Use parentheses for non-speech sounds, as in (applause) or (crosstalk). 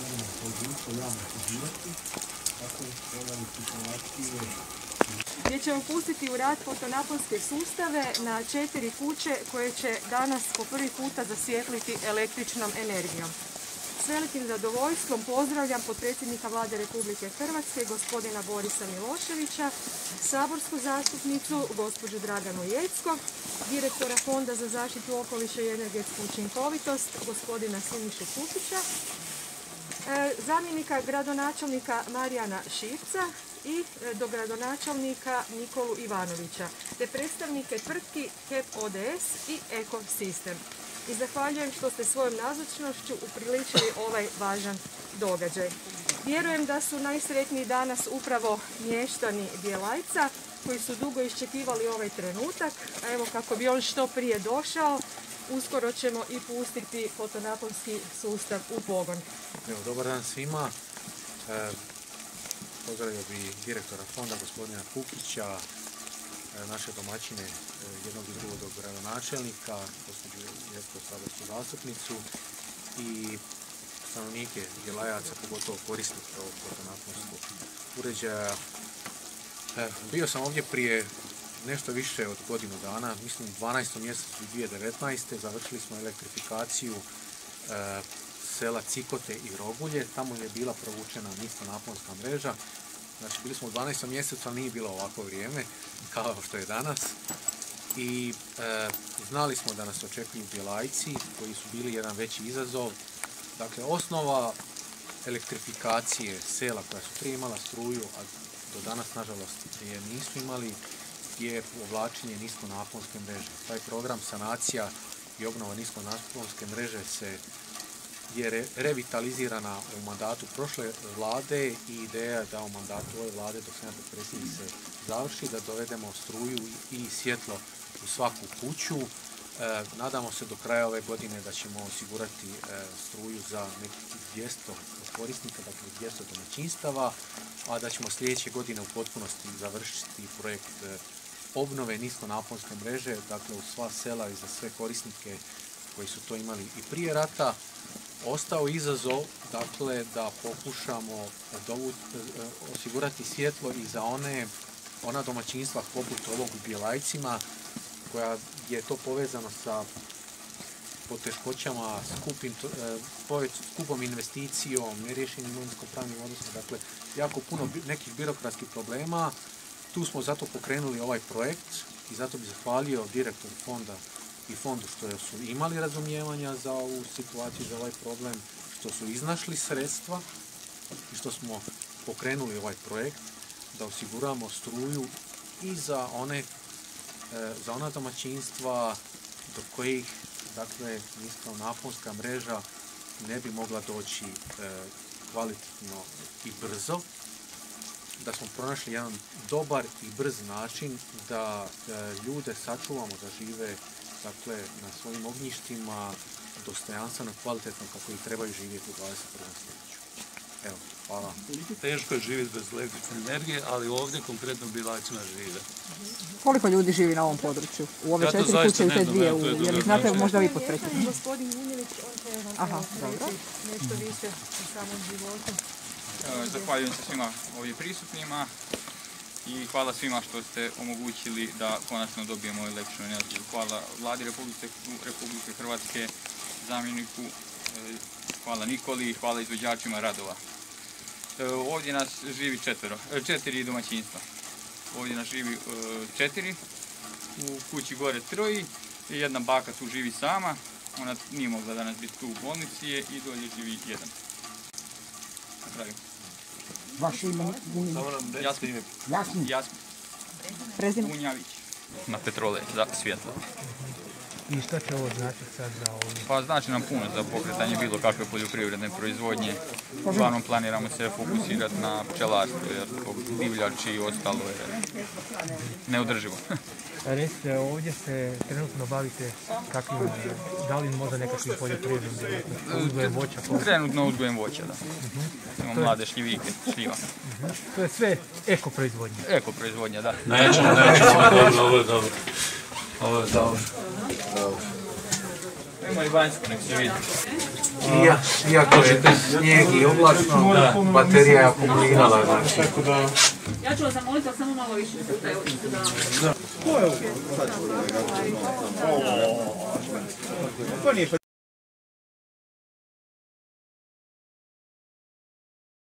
moramo pojedinstvo javno pozivati, tako situacije gdje ćemo pustiti u rad fotonaponske sustave na četiri kuće koje će danas po prvi puta zasvijetliti električnom energijom. S velikim zadovoljstvom pozdravljam potpredsjednika Vlade Republike Hrvatske, gospodina Borisa Miloševića, saborsku zastupnicu, gospođu Draganu Jeckov, direktora Fonda za zaštitu okoliša i energetsku učinkovitost, gospodina Sinišu Kupića, e, zamjenika gradonačelnika Marijana Šivca i e, dogradonačelnika Nikolu Ivanovića, te predstavnike tvrtki HEP ODS i Ekosistem. I zahvaljujem što ste svojom nazočnošću upriličili ovaj važan događaj. Vjerujem da su najsretniji danas upravo mještani Bjelajca koji su dugo iščekivali ovaj trenutak, a evo kako bi on što prije došao, uskoro ćemo i pustiti fotonaponski sustav u pogon. Evo, dobar dan svima. E, pozdravio bi direktora fonda gospodina Kukića, e, naše domaćine e, jednog i drugog gradonačelnika, gospođu Jesko saborsku zastupnicu i stanovnike Bjelajaca, pogotovo korisnike ovog fotonaponskog uređaja. E, bio sam ovdje prije nešto više od godinu dana, mislim u 12. mjesecu 2019. završili smo elektrifikaciju sela Cikote i Rogulje, tamo je bila provučena nisko naponska mreža. Znači bili smo u 12. mjesecu, ali nije bilo ovako vrijeme kao što je danas. I e, znali smo da nas očekuju bjelajci koji su bili jedan veći izazov. Dakle, osnova elektrifikacije sela koja su prije imala struju, a do danas nažalost je nisu imali, je povlačenje niskonaponske mreže. Taj program sanacija i obnova niskonaponske mreže se je revitalizirana u mandatu prošle vlade i ideja je da u mandatu ove vlade dok sam ja se završi, da dovedemo struju i svjetlo u svaku kuću. E, nadamo se do kraja ove godine da ćemo osigurati e, struju za nekih 200 korisnika, dakle 200 domaćinstava, a da ćemo sljedeće godine u potpunosti završiti projekt e, obnove niskonaponske mreže, dakle u sva sela i za sve korisnike koji su to imali i prije rata, ostao izazov dakle da pokušamo osigurati svjetlo i za one ona domaćinstva poput ovog u Bjelajcima koja je to povezano sa poteškoćama, skupim, e, skupom investicijom, neriješenim imovinsko-pravnim odnosima, dakle jako puno nekih birokratskih problema. Tu smo zato pokrenuli ovaj projekt i zato bih zahvalio direktor fonda i fondu što su imali razumijevanja za ovu situaciju, za ovaj problem, što su iznašli sredstva i što smo pokrenuli ovaj projekt da osiguramo struju i za one e, za ona domaćinstva do kojih dakle naponska mreža ne bi mogla doći e, kvalitetno i brzo. Da smo pronašli jedan dobar i brz način da e, ljude sačuvamo da žive dakle, na svojim ognjištima dostojanstveno, kvalitetno kako i trebaju živjeti u 21. stoljeću. Evo, hvala. Teško je živjeti bez električne energije, ali ovdje konkretno bilacima žive. Koliko ljudi živi na ovom području? U ove četiri kuće i te dvije? U, je li znate možda vi potpredsjednik? Gospodin Munjević, on će vam Aha, reći nešto više o samom životu. Zahvaljujem se svima ovdje prisutnima i hvala svima što ste omogućili da konačno dobijemo električnu energiju. Hvala vladi Republike, Republike Hrvatske, zamjeniku, e, hvala Nikoli i hvala izvođačima radova. E, ovdje nas živi četvero, e, četiri domaćinstva. Ovdje nas živi četiri, u kući gore troji, jedna baka tu živi sama, ona nije mogla danas biti tu u bolnici i dolje živi jedan. Na. Vaše ime? Jasmin. Jasmin? Jasmin. Prezim? Unjavić. Na petrole, za svjetlo. I što će ovo znači sad za ovo? Pa znači nam puno za pokretanje bilo kakve poljoprivredne proizvodnje. Uglavnom planiramo se fokusirati na pčelarstvo jer divljači i ostalo je neodrživo. (laughs) Recite, ovdje se trenutno bavite kakvim, da li možda nekakvim poljoprivrednim uzgojem voća? Trenutno uzgojem voća, da. Imamo mlade šljivike, šljiva. To je sve eko proizvodnja? Eko proizvodnja, da. Nećemo, nećemo, (laughs) ovo je dobro. Ovo je dobro. Ima i vanjsko, nek se vidi. Ija- Iako je snijeg i oblačno, baterija je akumulirala, znači. Ja ću vas zamoliti, ali samo malo više puta, evo ću da...